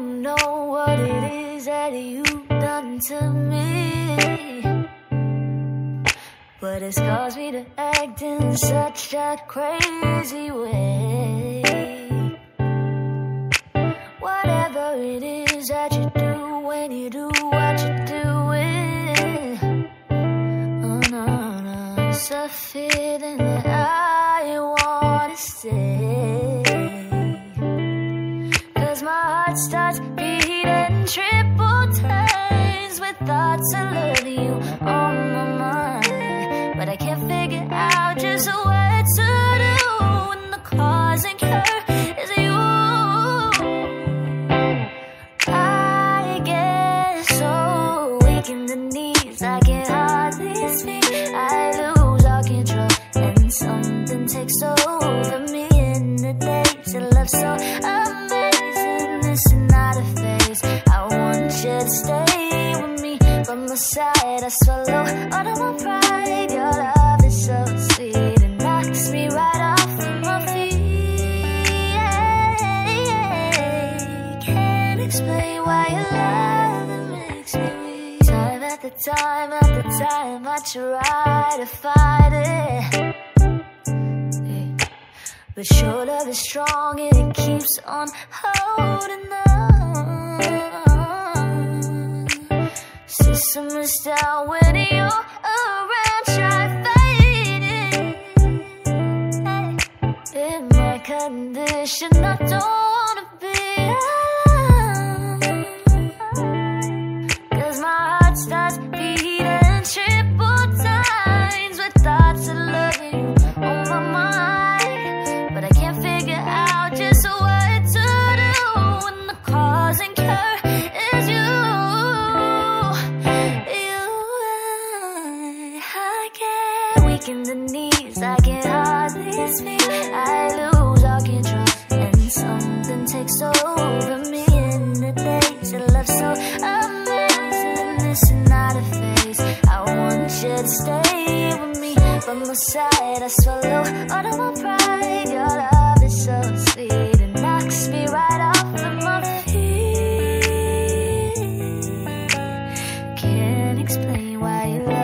don't know what it is that you've done to me. But it's caused me to act in such a crazy way. Whatever it is that you do when you do what you're doing. Oh no, no, it's a feeling that I wanna stay. Heart starts beating triple times with thoughts of loving you on my mind. But I can't figure out just what to do when the cause and cure is you. I get so weak in the knees, I can hardly speak. I lose all control, and something takes over me in the daze. Your love so amazing, this is not a phase. I want you to stay with me by my side. I swallow all of my pride. Your love is so sweet, it knocks me right off of my feet. Can't explain why your love makes me weak. Time after time after time, I try to fight it. But your love is strong and it keeps on holding on. See summer's down when you're around, try fighting. In my condition, I don't knees. I can hardly speak I lose all control. And something takes over me. In the daze of love so amazing. It's not a phase. I want you to stay with me By my side. I swallow all of my pride. Your love is so sweet. It knocks me right off of my feet. Can't explain why you love